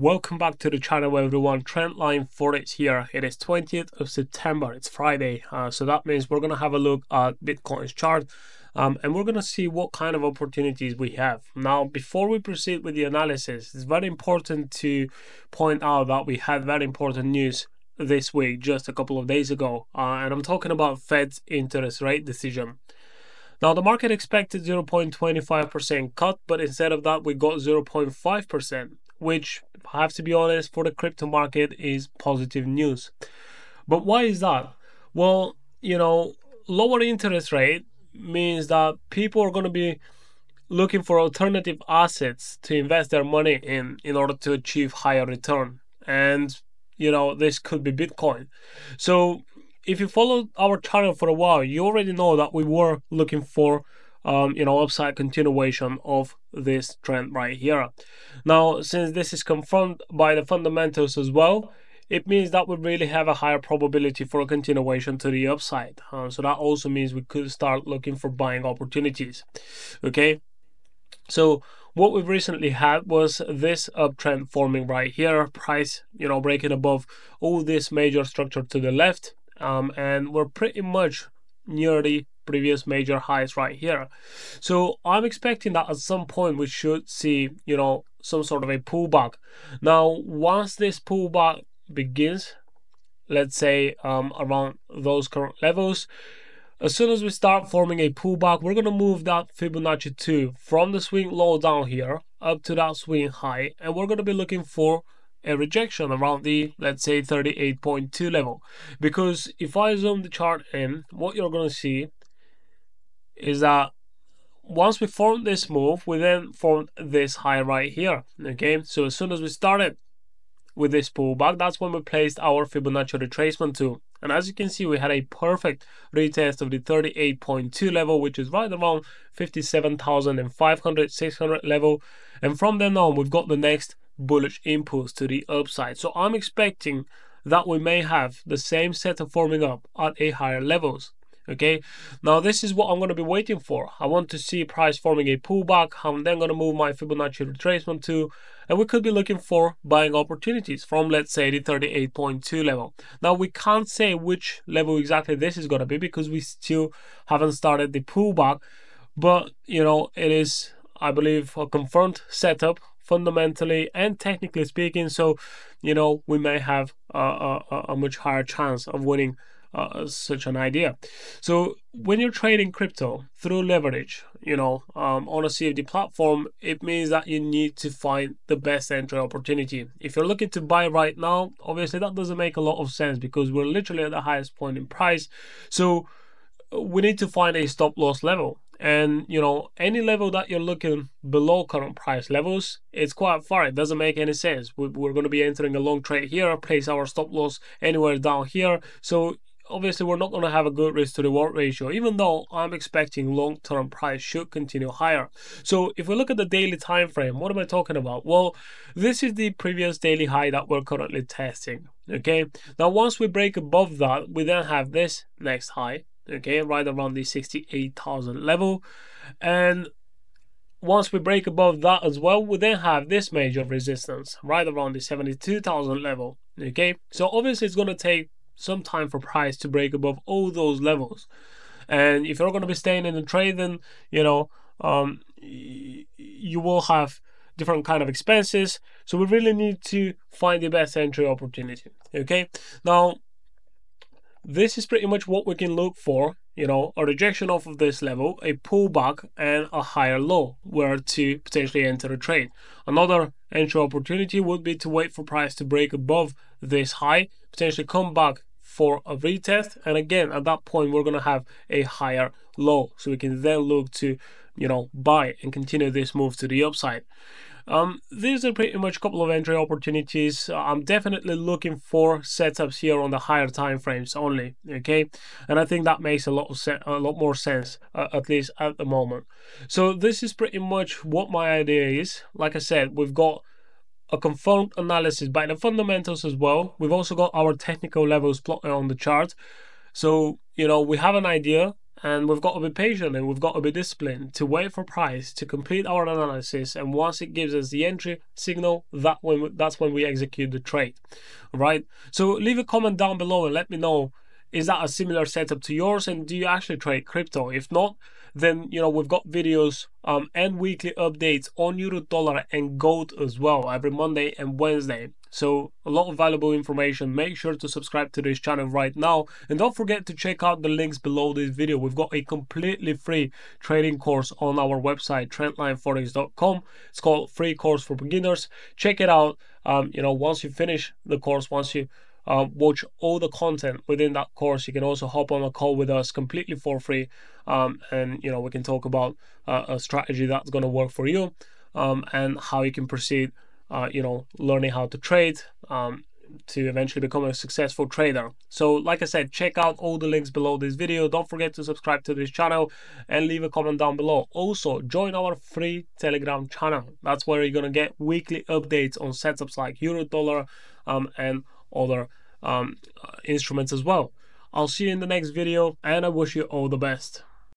Welcome back to the channel everyone, Trendline Forex here. It is 20th of September, it's Friday, uh, so that means we're going to have a look at Bitcoin's chart um, and we're going to see what kind of opportunities we have. Now, before we proceed with the analysis, it's very important to point out that we had very important news this week, just a couple of days ago, uh, and I'm talking about Fed's interest rate decision. Now, the market expected 0.25% cut, but instead of that, we got 0.5%, which, I have to be honest, for the crypto market is positive news. But why is that? Well, you know, lower interest rate means that people are going to be looking for alternative assets to invest their money in in order to achieve higher return. And, you know, this could be Bitcoin. So if you followed our channel for a while, you already know that we were looking for um, you know, upside continuation of this trend right here. Now, since this is confirmed by the fundamentals as well, it means that we really have a higher probability for a continuation to the upside. Uh, so that also means we could start looking for buying opportunities. Okay, so what we've recently had was this uptrend forming right here, price, you know, breaking above all this major structure to the left um, and we're pretty much near the previous major highs right here. So I'm expecting that at some point we should see, you know, some sort of a pullback. Now, once this pullback begins, let's say um, around those current levels, as soon as we start forming a pullback, we're going to move that Fibonacci tool from the swing low down here up to that swing high, and we're going to be looking for a rejection around the let's say 38.2 level because if I zoom the chart in what you're going to see is that once we formed this move we then formed this high right here okay so as soon as we started with this pullback that's when we placed our Fibonacci retracement tool and as you can see we had a perfect retest of the 38.2 level which is right around 57,500 600 level and from then on we've got the next bullish impulse to the upside. So I'm expecting that we may have the same setup forming up at a higher levels. Okay, now this is what I'm going to be waiting for. I want to see price forming a pullback. I'm then going to move my Fibonacci retracement tool, and we could be looking for buying opportunities from let's say the 38.2 level. Now we can't say which level exactly this is going to be because we still haven't started the pullback, but you know it is I believe a confirmed setup fundamentally and technically speaking. So, you know, we may have a, a, a much higher chance of winning uh, such an idea. So when you're trading crypto through leverage, you know, um, on a CFD platform, it means that you need to find the best entry opportunity. If you're looking to buy right now, obviously that doesn't make a lot of sense because we're literally at the highest point in price. So we need to find a stop loss level and you know any level that you're looking below current price levels it's quite far it doesn't make any sense we're going to be entering a long trade here place our stop loss anywhere down here so obviously we're not going to have a good risk to reward ratio even though i'm expecting long-term price should continue higher. So if we look at the daily time frame what am i talking about? Well this is the previous daily high that we're currently testing okay? Now once we break above that we then have this next high okay right around the 68,000 level. And once we break above that as well we then have this major resistance right around the 72,000 level okay? So obviously it's going to take some time for price to break above all those levels. And if you're going to be staying in the trade then you know um, you will have different kind of expenses. So we really need to find the best entry opportunity okay? Now this is pretty much what we can look for you know a rejection off of this level a pullback and a higher low where to potentially enter a trade. Another entry opportunity would be to wait for price to break above this high potentially come back for a retest and again at that point we're going to have a higher low so we can then look to you know buy and continue this move to the upside um, these are pretty much a couple of entry opportunities. I'm definitely looking for setups here on the higher time frames only. Okay, and I think that makes a lot of a lot more sense, uh, at least at the moment. So this is pretty much what my idea is. Like I said, we've got a confirmed analysis by the fundamentals as well. We've also got our technical levels plotted on the chart. So, you know, we have an idea and we've got to be patient and we've got to be disciplined to wait for price to complete our analysis and once it gives us the entry signal that when that's when we execute the trade right so leave a comment down below and let me know is that a similar setup to yours and do you actually trade crypto if not then you know we've got videos um, and weekly updates on euro dollar and gold as well every monday and wednesday. So a lot of valuable information. Make sure to subscribe to this channel right now. And don't forget to check out the links below this video. We've got a completely free trading course on our website trendlineforex.com it's called free course for beginners. Check it out. Um, you know once you finish the course once you uh, watch all the content within that course. You can also hop on a call with us completely for free, um, and you know we can talk about uh, a strategy that's going to work for you, um, and how you can proceed. Uh, you know, learning how to trade um, to eventually become a successful trader. So, like I said, check out all the links below this video. Don't forget to subscribe to this channel and leave a comment down below. Also, join our free Telegram channel. That's where you're gonna get weekly updates on setups like Euro Dollar um, and other um, instruments as well. I'll see you in the next video and I wish you all the best.